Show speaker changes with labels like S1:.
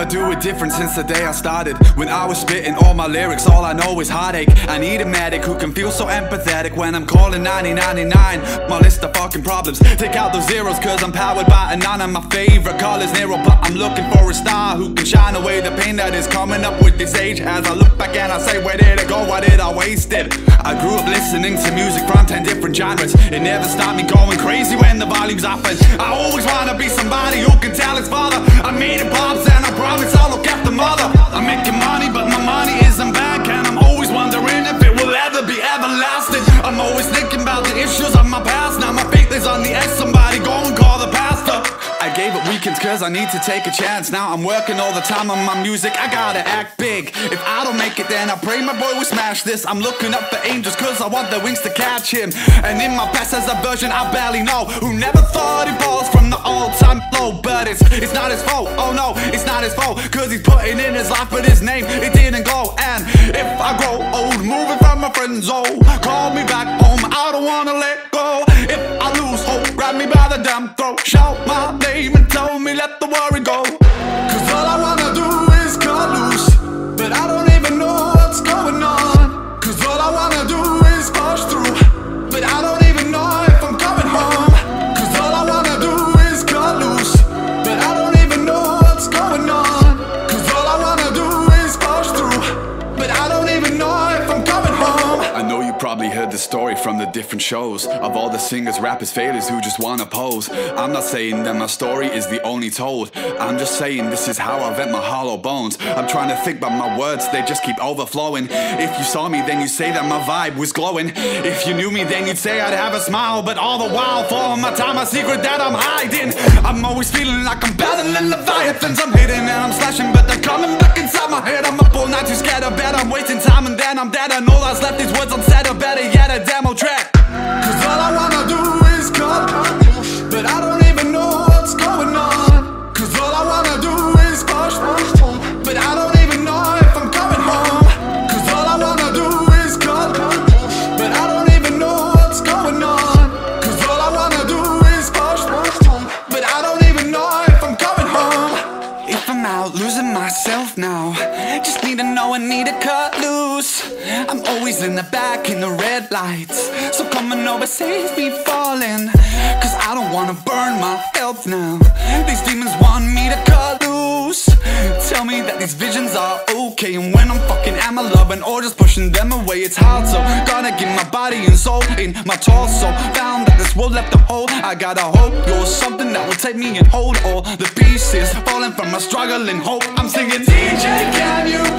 S1: I'ma do it different since the day I started. When I was spitting all my lyrics, all I know is heartache. I need a medic who can feel so empathetic When I'm calling 9099 My list of fucking problems. Take out those zeros cause I'm powered by a nine. Of my favorite colors Nero, but I'm looking for a star Who can shine away the pain that is coming up with this age. As I look back and I say where did it go, why did I waste it? I grew up listening to music from 10 different genres. It never stopped me going crazy when the volume's up. And I always wanna be somebody who can tell his father I made it pops and I promise I'll look after weekends cause I need to take a chance. Now I'm working all the time on my music, I gotta act big. If I don't make it then I pray my boy will smash this. I'm looking up for angels cause I want their wings to catch him. And in my past as a version I barely know Who never thought he falls from the all-time low. But it's, it's not his fault, oh no, it's not his fault Cause he's putting in his life but his name, it didn't go. And if I grow old, moving from my friend zone Call me back home, I don't wanna let Shout my name and tell me let the worry go. Cause all I wanna probably heard the story from the different shows Of all the singers, rappers, failures who just wanna pose. I'm not saying that my story is the only told. I'm just saying this is how I vent my hollow bones. I'm trying to think but my words, they just keep overflowing. If you saw me then you'd say that my vibe was glowing. If you knew me then you'd say I'd have a smile. But all the while for all my time a secret that I'm hiding. I'm always feeling like I'm battling leviathans. I'm hitting and I'm slashing but they're coming back inside my head. I'm up all night too scared of bed I'm and I'm dead And all that's left is words. Unsaid or better yet a demo Just need to know I need to cut loose. I'm always in the back in the red lights. So come on over, save me falling. Cause I don't wanna burn my health now. These demons want me to cut loose. Tell me that these visions are okay. And when I'm fucking am I loving or just pushing them away It's hard. So gotta give my body and soul in my torso. Found that this world left a hole. I gotta hope. You're something that will take me and hold all the pieces. Falling from my struggling hope. I'm singing DJ can you